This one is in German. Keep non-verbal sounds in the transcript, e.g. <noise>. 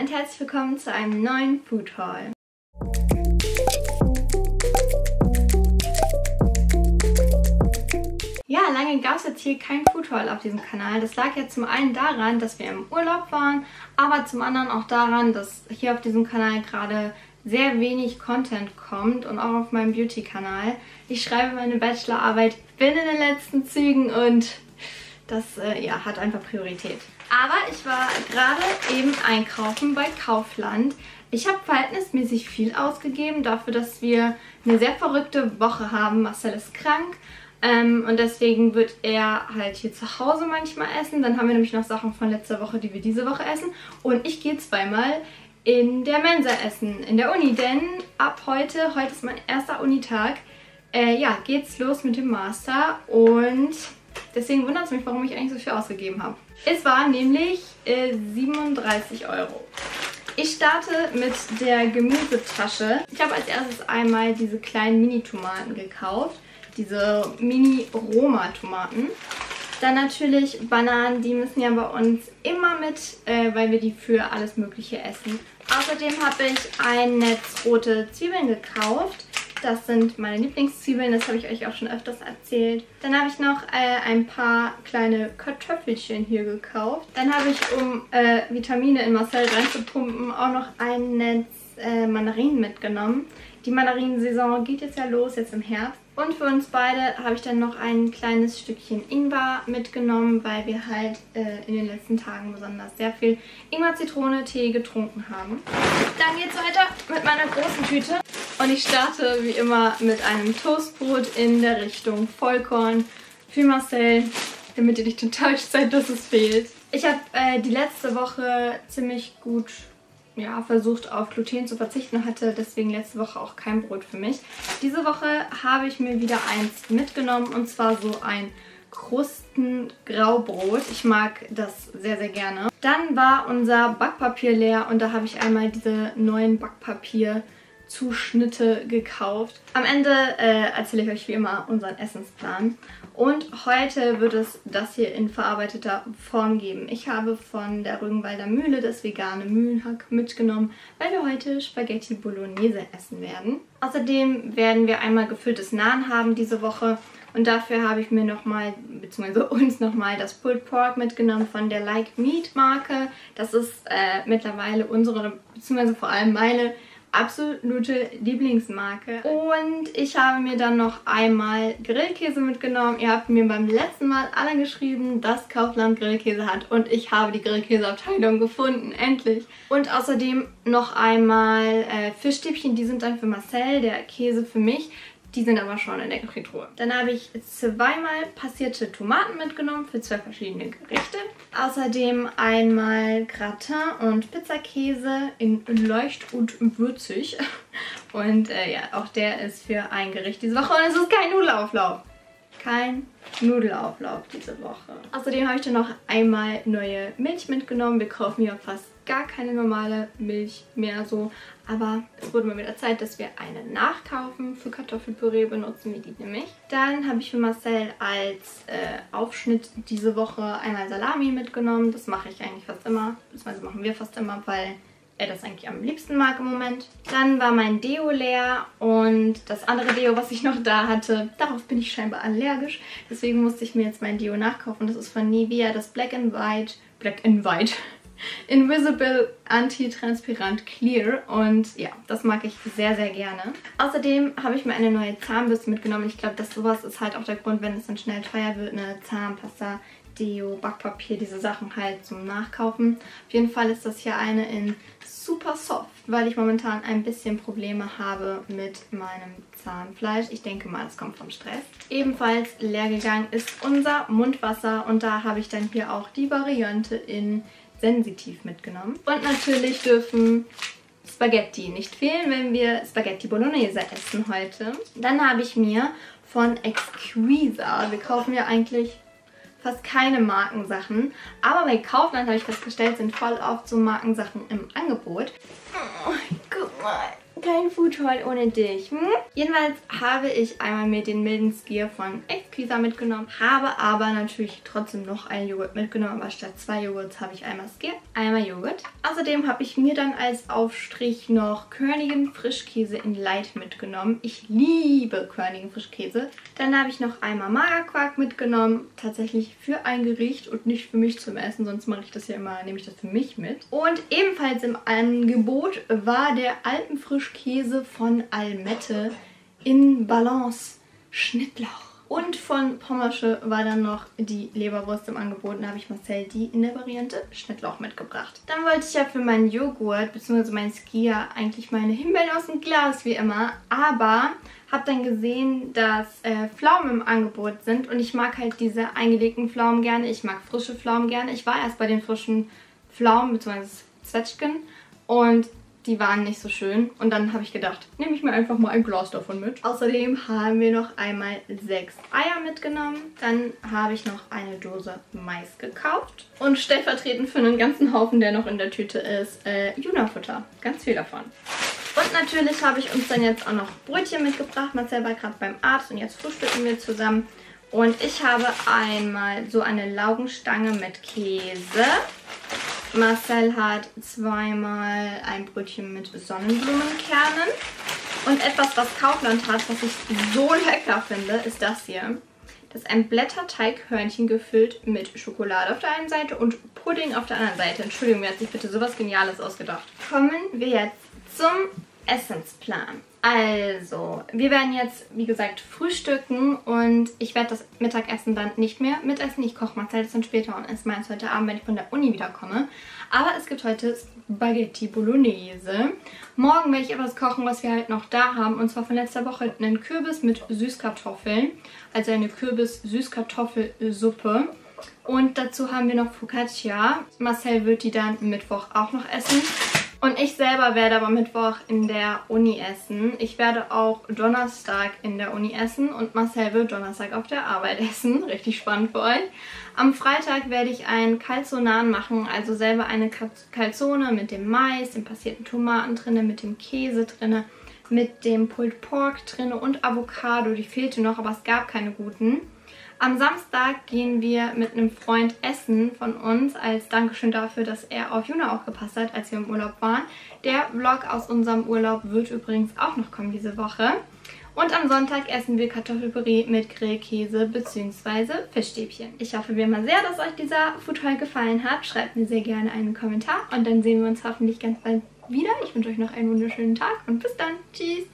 und herzlich willkommen zu einem neuen Food Haul. Ja, lange gab es jetzt hier kein Food Haul auf diesem Kanal. Das lag ja zum einen daran, dass wir im Urlaub waren, aber zum anderen auch daran, dass hier auf diesem Kanal gerade sehr wenig Content kommt und auch auf meinem Beauty-Kanal. Ich schreibe meine Bachelorarbeit, bin in den letzten Zügen und das äh, ja, hat einfach Priorität. Aber ich war gerade eben einkaufen bei Kaufland. Ich habe verhältnismäßig viel ausgegeben dafür, dass wir eine sehr verrückte Woche haben. Marcel ist krank ähm, und deswegen wird er halt hier zu Hause manchmal essen. Dann haben wir nämlich noch Sachen von letzter Woche, die wir diese Woche essen. Und ich gehe zweimal in der Mensa essen, in der Uni. Denn ab heute, heute ist mein erster Unitag, äh, ja, geht's los mit dem Master. Und deswegen wundert es mich, warum ich eigentlich so viel ausgegeben habe. Es waren nämlich äh, 37 Euro. Ich starte mit der Gemüsetasche. Ich habe als erstes einmal diese kleinen Mini-Tomaten gekauft. Diese Mini-Roma-Tomaten. Dann natürlich Bananen, die müssen ja bei uns immer mit, äh, weil wir die für alles mögliche essen. Außerdem habe ich ein Netz rote Zwiebeln gekauft. Das sind meine Lieblingszwiebeln, das habe ich euch auch schon öfters erzählt. Dann habe ich noch äh, ein paar kleine Kartoffelchen hier gekauft. Dann habe ich, um äh, Vitamine in Marcel reinzupumpen, auch noch ein Netz äh, Mandarinen mitgenommen. Die Mandarinensaison geht jetzt ja los, jetzt im Herbst. Und für uns beide habe ich dann noch ein kleines Stückchen Ingwer mitgenommen, weil wir halt äh, in den letzten Tagen besonders sehr viel Ingwer-Zitrone-Tee getrunken haben. Dann geht es weiter mit meiner großen Tüte. Und ich starte wie immer mit einem Toastbrot in der Richtung Vollkorn für Marcel, damit ihr nicht enttäuscht seid, dass es fehlt. Ich habe äh, die letzte Woche ziemlich gut ja, versucht auf Gluten zu verzichten hatte deswegen letzte Woche auch kein Brot für mich. Diese Woche habe ich mir wieder eins mitgenommen und zwar so ein Krustengraubrot. Ich mag das sehr, sehr gerne. Dann war unser Backpapier leer und da habe ich einmal diese neuen Backpapier Zuschnitte gekauft. Am Ende äh, erzähle ich euch wie immer unseren Essensplan. Und heute wird es das hier in verarbeiteter Form geben. Ich habe von der Rügenwalder Mühle das vegane Mühlenhack mitgenommen, weil wir heute Spaghetti Bolognese essen werden. Außerdem werden wir einmal gefülltes Naan haben diese Woche. Und dafür habe ich mir nochmal, beziehungsweise <laughs> uns nochmal das Pulled Pork mitgenommen von der Like Meat Marke. Das ist äh, mittlerweile unsere, beziehungsweise vor allem meine absolute Lieblingsmarke. Und ich habe mir dann noch einmal Grillkäse mitgenommen. Ihr habt mir beim letzten Mal alle geschrieben, dass Kaufland Grillkäse hat. Und ich habe die Grillkäseabteilung gefunden, endlich. Und außerdem noch einmal äh, Fischstäbchen, die sind dann für Marcel, der Käse für mich. Die sind aber schon in der Gefriertruhe. Dann habe ich zweimal passierte Tomaten mitgenommen für zwei verschiedene Gerichte. Außerdem einmal Gratin und Pizzakäse in leicht und würzig. <laughs> Und äh, ja, auch der ist für ein Gericht diese Woche. Und es ist kein Nudelauflauf. Kein Nudelauflauf diese Woche. Außerdem habe ich dann noch einmal neue Milch mitgenommen. Wir kaufen hier fast gar keine normale Milch mehr so. Aber es wurde mal wieder Zeit, dass wir eine nachkaufen. Für Kartoffelpüree benutzen wir die nämlich. Dann habe ich für Marcel als äh, Aufschnitt diese Woche einmal Salami mitgenommen. Das mache ich eigentlich fast immer. Beziehungsweise machen wir fast immer, weil er das eigentlich am liebsten mag im Moment. Dann war mein Deo leer und das andere Deo, was ich noch da hatte, darauf bin ich scheinbar allergisch. Deswegen musste ich mir jetzt mein Deo nachkaufen. Das ist von Nivea, das Black and White. Black and White. Invisible Anti-Transparent Clear und ja, das mag ich sehr, sehr gerne. Außerdem habe ich mir eine neue Zahnbürste mitgenommen. Ich glaube, dass sowas ist halt auch der Grund, wenn es dann schnell teuer wird, eine Zahnpasta, Deo, Backpapier, diese Sachen halt zum Nachkaufen. Auf jeden Fall ist das hier eine in super soft, weil ich momentan ein bisschen Probleme habe mit meinem Zahnfleisch. Ich denke mal, es kommt vom Stress. Ebenfalls leer gegangen ist unser Mundwasser und da habe ich dann hier auch die Variante in sensitiv mitgenommen. Und natürlich dürfen Spaghetti nicht fehlen, wenn wir Spaghetti Bolognese essen heute. Dann habe ich mir von Exquisa, wir kaufen ja eigentlich fast keine Markensachen, aber bei Kaufland habe ich festgestellt, sind voll oft so Markensachen im Angebot. Oh, guck mal, kein Food Haul ohne dich. Hm? Jedenfalls habe ich einmal mir den milden Skier von Exquisa Frischkäse mitgenommen, habe aber natürlich trotzdem noch einen Joghurt mitgenommen, aber statt zwei Joghurts habe ich einmal Skir, einmal Joghurt. Außerdem habe ich mir dann als Aufstrich noch Körnigen Frischkäse in Light mitgenommen. Ich liebe Körnigen Frischkäse. Dann habe ich noch einmal Magerquark mitgenommen, tatsächlich für ein Gericht und nicht für mich zum Essen, sonst mache ich das ja immer, nehme ich das für mich mit. Und ebenfalls im Angebot war der Alpenfrischkäse von Almette in Balance Schnittlauch. Und von Pommersche war dann noch die Leberwurst im Angebot. Da habe ich Marcel die in der Variante Schnittlauch mitgebracht. Dann wollte ich ja für meinen Joghurt bzw. meinen Skier eigentlich meine Himbeeren aus dem Glas wie immer. Aber habe dann gesehen, dass äh, Pflaumen im Angebot sind. Und ich mag halt diese eingelegten Pflaumen gerne. Ich mag frische Pflaumen gerne. Ich war erst bei den frischen Pflaumen bzw. Zwetschgen. Und die waren nicht so schön. Und dann habe ich gedacht, nehme ich mir einfach mal ein Glas davon mit. Außerdem haben wir noch einmal sechs Eier mitgenommen. Dann habe ich noch eine Dose Mais gekauft. Und stellvertretend für einen ganzen Haufen, der noch in der Tüte ist, äh, Juna-Futter. Ganz viel davon. Und natürlich habe ich uns dann jetzt auch noch Brötchen mitgebracht. Marcel war gerade beim Arzt und jetzt frühstücken wir zusammen. Und ich habe einmal so eine Laugenstange mit Käse. Marcel hat zweimal ein Brötchen mit Sonnenblumenkernen. Und etwas, was Kaufland hat, was ich so lecker finde, ist das hier. Das ist ein Blätterteighörnchen gefüllt mit Schokolade auf der einen Seite und Pudding auf der anderen Seite. Entschuldigung, wer hat sich bitte sowas Geniales ausgedacht? Kommen wir jetzt zum Essensplan. Also, wir werden jetzt, wie gesagt, frühstücken und ich werde das Mittagessen dann nicht mehr mitessen. Ich koche Marcel das dann später und esse meins heute Abend, wenn ich von der Uni wiederkomme. Aber es gibt heute Spaghetti Bolognese. Morgen werde ich etwas kochen, was wir halt noch da haben. Und zwar von letzter Woche einen Kürbis mit Süßkartoffeln. Also eine Kürbis-Süßkartoffelsuppe. Und dazu haben wir noch Focaccia. Marcel wird die dann Mittwoch auch noch essen. Und ich selber werde aber Mittwoch in der Uni essen. Ich werde auch Donnerstag in der Uni essen und Marcel wird Donnerstag auf der Arbeit <laughs> essen. Richtig spannend für euch. Am Freitag werde ich ein Calzonan machen, also selber eine Calzone mit dem Mais, den passierten Tomaten drin, mit dem Käse drin, mit dem Pulled Pork drin und Avocado. Die fehlte noch, aber es gab keine guten. Am Samstag gehen wir mit einem Freund essen von uns als Dankeschön dafür, dass er auf Juna aufgepasst hat, als wir im Urlaub waren. Der Vlog aus unserem Urlaub wird übrigens auch noch kommen diese Woche. Und am Sonntag essen wir Kartoffelpüree mit Grillkäse bzw. Fischstäbchen. Ich hoffe wie immer sehr, dass euch dieser Food Haul gefallen hat. Schreibt mir sehr gerne einen Kommentar und dann sehen wir uns hoffentlich ganz bald wieder. Ich wünsche euch noch einen wunderschönen Tag und bis dann. Tschüss!